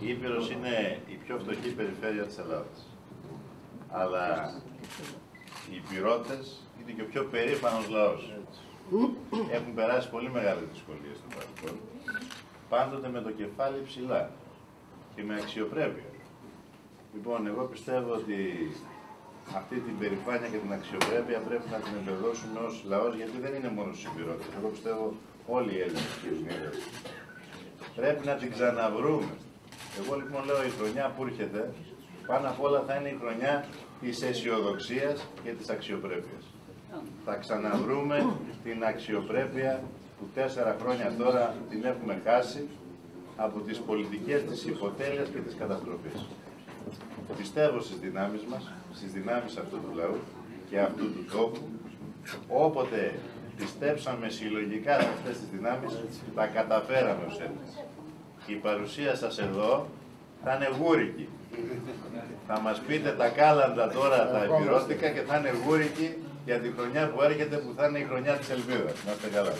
Η Ήπειρος είναι η πιο φτωχή περιφέρεια της Ελλάδας. Αλλά οι Υπηρώτες είναι και ο πιο περήφανος λαός. Έχουν περάσει πολύ μεγάλες δυσκολίες στο παρελθόν. Πάντοτε με το κεφάλι ψηλά και με αξιοπρέπεια. Λοιπόν, εγώ πιστεύω ότι αυτή την περηφάνεια και την αξιοπρέπεια πρέπει να την εμπεδώσουμε ως λαός, γιατί δεν είναι μόνο στους Υπηρώτες. Εγώ πιστεύω όλοι οι Έλληνες και οι Ελληνίδες. Πρέπει να την ξαναβρούμε. Εγώ λοιπόν λέω η χρονιά που έρχεται, πάνω απ' όλα θα είναι η χρονιά της αισιοδοξίας και της αξιοπρέπειας. Θα ξαναβρούμε την αξιοπρέπεια που τέσσερα χρόνια τώρα την έχουμε χάσει από τις πολιτικές της υποτέλειας και της καταστροφής. Πιστεύω στις δυνάμεις μας, στις δυνάμεις αυτού του λαού και αυτού του τόπου. Όποτε πιστέψαμε συλλογικά σε αυτές τις δυνάμεις, τα καταφέραμε ως Έλληνες. Η παρουσία σας εδώ θα είναι γούρικη. Θα μας πείτε τα κάλαντα τώρα τα επιρώστικα και θα είναι γούρικη για τη χρονιά που έρχεται που θα είναι η χρονιά της ελπίδας. Να είστε καλά.